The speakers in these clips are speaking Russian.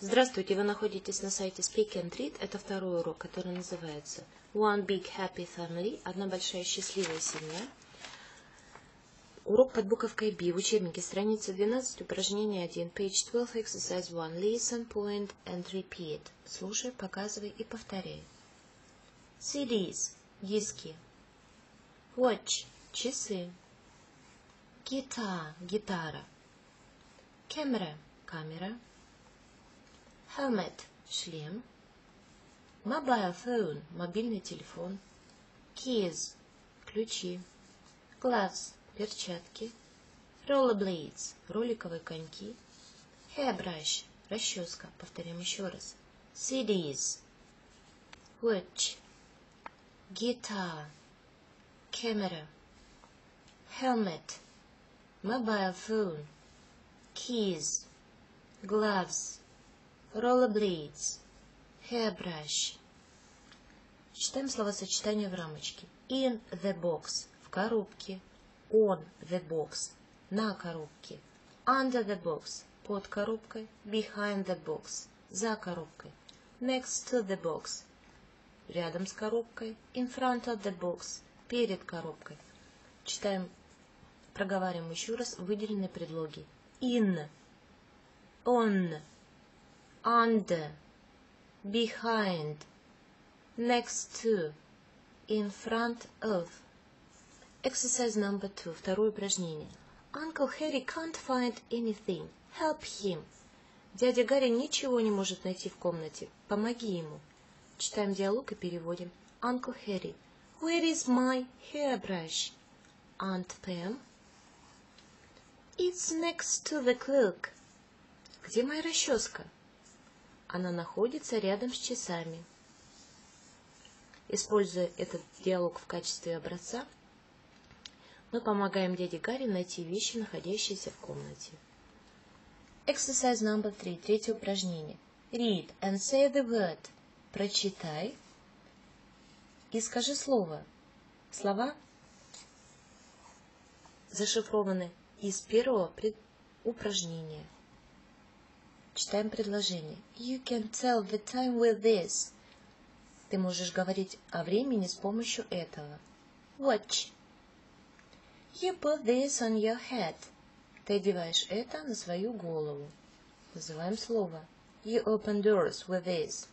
Здравствуйте, вы находитесь на сайте Speak and Read. Это второй урок, который называется One Big Happy Family. Одна большая счастливая семья. Урок под буковкой B в учебнике, страница 12, упражнение 1, page 12, exercise 1. Listen, point and repeat. Слушай, показывай и повторяй. CDs – диски. Watch – часы. Guitar – гитара. Camera – камера. Helmet – шлем. Mobile phone – мобильный телефон. Keys – ключи. Gloves – перчатки. Rollerblades – роликовые коньки. Hairbrush – расческа. Повторяем еще раз. CDs – watch. Guitar – camera. Helmet – mobile phone. Keys – gloves – rollerblades, hairbrush. Читаем словосочетание в рамочке. In the box – в коробке. On the box – на коробке. Under the box – под коробкой. Behind the box – за коробкой. Next to the box – рядом с коробкой. In front of the box – перед коробкой. Читаем, проговариваем еще раз выделенные предлоги. In, on, under, behind, next to, in front of. Exercise number two. Второе упражнение. Uncle Harry can't find anything. Help him. Дядя Гарри ничего не может найти в комнате. Помоги ему. Читаем диалог и переводим. Uncle Harry. Where is my hairbrush? Aunt Pam. It's next to the clock. Где моя расческа? Она находится рядом с часами. Используя этот диалог в качестве образца, мы помогаем дяде Гарри найти вещи, находящиеся в комнате. Exercise number three. Третье упражнение. Read and say the word. Прочитай и скажи слово. Слова зашифрованы из первого упражнения. Читаем предложение. You can tell the time with this. Ты можешь говорить о времени с помощью этого. Watch. You put this on your head. Ты одеваешь это на свою голову. Называем слово. You open doors with this.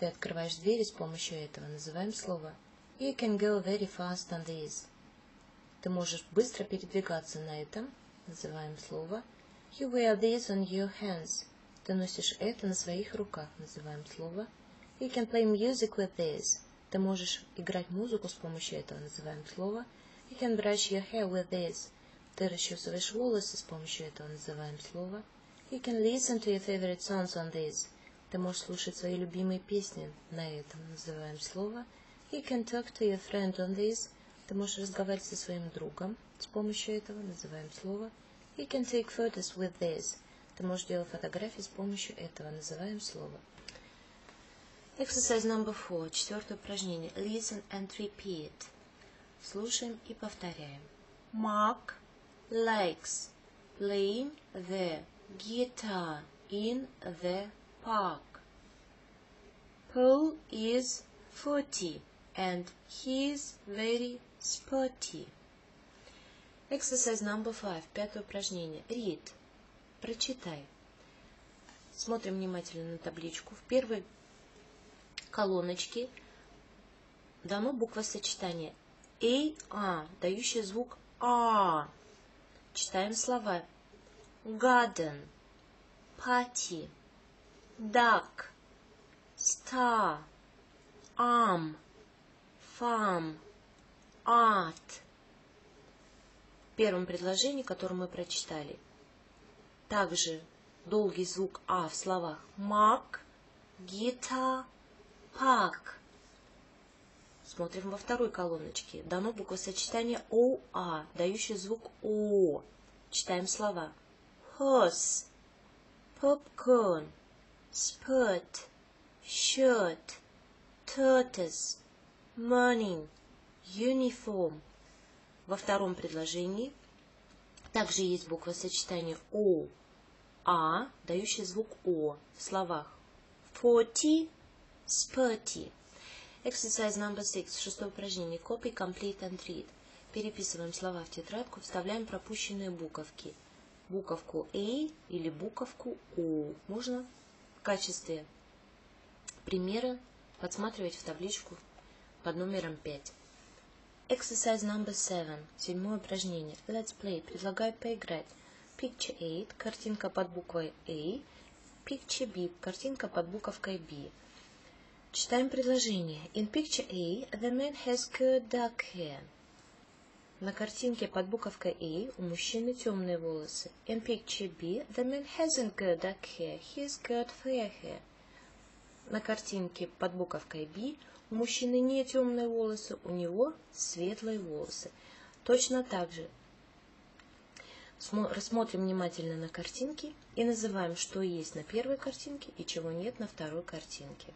Ты открываешь двери с помощью этого. Называем слово. You can go very fast on this. Ты можешь быстро передвигаться на этом. Называем слово. You wear this on your hands. Ты носишь это на своих руках, называем слово. You can play music with this. Ты можешь играть музыку с помощью этого, называем слово. You can brush your hair with this. Ты расчесываешь волосы с помощью этого, называем слово. You can listen to your favorite songs on this. Ты можешь слушать свои любимые песни на этом, называем слово. You can talk to your friend on this. Ты можешь разговаривать со своим другом с помощью этого, называем слово. You can take photos with this. Ты можешь делать фотографии с помощью этого. Называем слово. Exercise number four. Четвертое упражнение. Listen and repeat. Слушаем и повторяем. Mark likes playing the guitar in the park. Paul is forty and he's very sporty. Exercise number five. Пятое упражнение. Read. Прочитай. Смотрим внимательно на табличку. В первой колоночке дано буква сочетания A, А, дающая звук А. Читаем слова. Garden, party, duck, star, arm, farm, art. В первом предложении, которое мы прочитали – также долгий звук А в словах мак, гита, пак. Смотрим во второй колоночке. Дано буквосочетание ОА, дающее звук О. Читаем слова. Horse, popcorn, spurt, shirt, tortoise, morning, uniform. Во втором предложении также есть буква сочетания О А, дающий звук О в словах. Forty, spurty. Exercise number six. Шестое упражнение. Copy, complete and read. Переписываем слова в тетрадку, вставляем пропущенные буковки. Буковку A или буковку O. Можно в качестве примера подсматривать в табличку под номером 5. Exercise number 7. Седьмое упражнение. Let's play. Предлагаю поиграть. Picture 8. Картинка под буквой A. Picture B. Картинка под буковкой B. Читаем предложение. In picture A, the man has good dark hair. На картинке под буковкой A у мужчины темные волосы. In picture B, the man hasn't good dark hair. He's got fair hair. На картинке под буковкой B у мужчины не темные волосы, у него светлые волосы. Точно так же рассмотрим внимательно на картинки и называем, что есть на первой картинке и чего нет на второй картинке.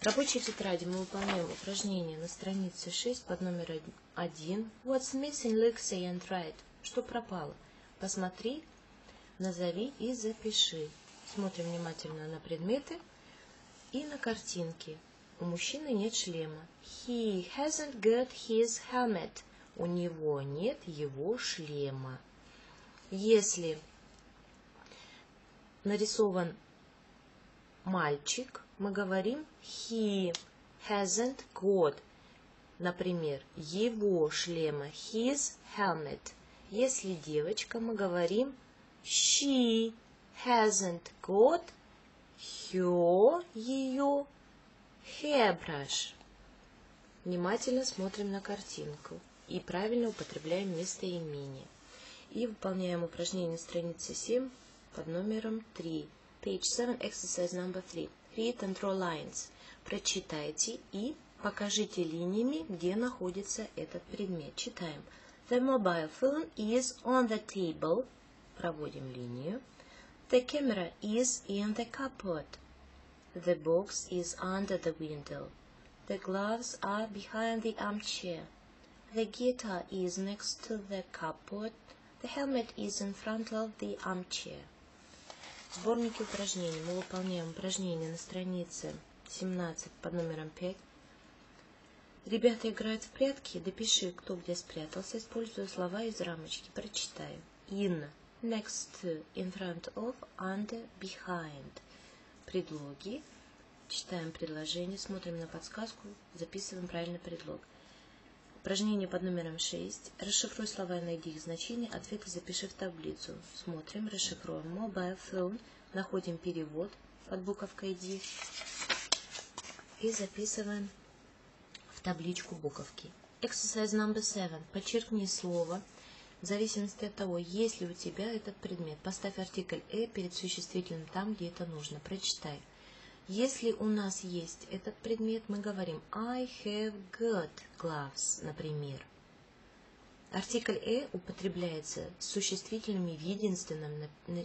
В рабочей тетради мы выполняем упражнение на странице 6 под номером 1. What's missing, look, say and write. Что пропало? Посмотри, назови и запиши. Смотрим внимательно на предметы и на картинки. У мужчины нет шлема. He hasn't got his helmet. У него нет его шлема. Если нарисован мальчик, мы говорим he hasn't got, например, его шлема, his helmet. Если девочка, мы говорим she hasn't got her, ее Hairbrush. Внимательно смотрим на картинку и правильно употребляем местоимение. И выполняем упражнение на странице 7 под номером 3. Page 7, exercise number 3. Read and draw lines. Прочитайте и покажите линиями, где находится этот предмет. Читаем. The mobile phone is on the table. Проводим линию. The camera is in the cupboard. The box is under the window. The gloves are behind the armchair. The guitar is next to the cupboard. The helmet is in front of the armchair. Сборники упражнений. Мы выполняем упражнения на странице 17 под номером 5. Ребята играют в прятки. Допиши, кто где спрятался, используя слова из рамочки. Прочитаю. In, next to, in front of, under, behind – предлоги. Читаем предложение, смотрим на подсказку, записываем правильный предлог. Упражнение под номером 6. Расшифруй слова и найди их значение. Ответы запиши в таблицу. Смотрим, расшифруем. Mobile phone. Находим перевод под буковкой D. И записываем в табличку буковки. Exercise number 7. Подчеркни слово в зависимости от того, есть ли у тебя этот предмет. Поставь артикль «э» перед существительным там, где это нужно. Прочитай. Если у нас есть этот предмет, мы говорим I have got gloves, например. Артикль «э» употребляется с существительными в единственном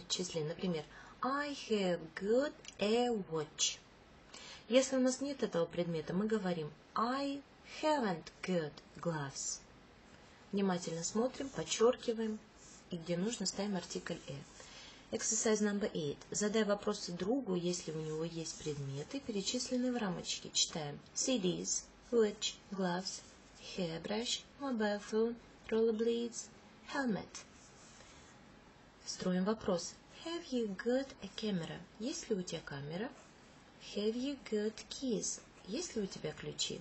числе. Например, I have got a watch. Если у нас нет этого предмета, мы говорим I haven't got gloves. Внимательно смотрим, подчеркиваем и где нужно ставим артикль «э». Exercise number 8. Задай вопросы другу, если у него есть предметы, перечисленные в рамочке. Читаем. CDs, watch, gloves, hairbrush, mobile phone, rollerblades, helmet. Строим вопрос. Have you got a camera? Есть ли у тебя камера? Have you got keys? Есть ли у тебя ключи?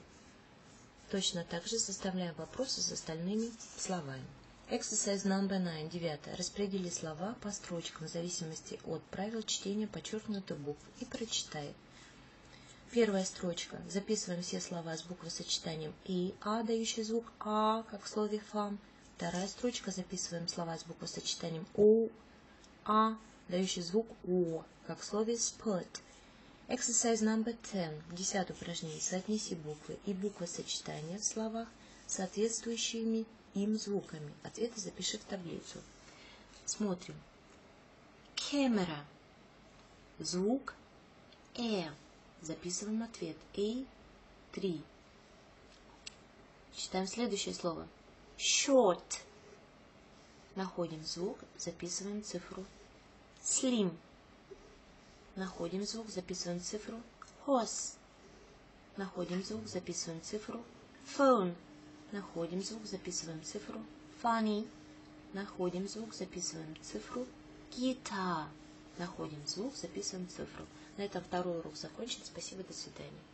Точно так же составляем вопросы с остальными словами. Exercise number 9. Девятое. Распредели слова по строчкам в зависимости от правил чтения подчеркнутых букв и прочитай. Первая строчка. Записываем все слова с буквосочетанием И, А, дающий звук А, как в слове фам. Вторая строчка. Записываем слова с буквосочетанием О, А, дающий звук О, как в слове spot. Exercise number 10. Десятое упражнение. Соотнеси буквы и буквосочетания в словах соответствующими им звуками. Ответы запиши в таблицу. Смотрим. Камера. Звук Э. Записываем ответ. A. 3. Читаем следующее слово. Short. Находим звук, записываем цифру Slim. Находим звук, записываем цифру. Horse. Находим звук, записываем цифру. Phone. Находим звук, записываем цифру. Funny. Находим звук, записываем цифру. Guitar. Находим звук, записываем цифру. На этом второй урок закончен. Спасибо, до свидания.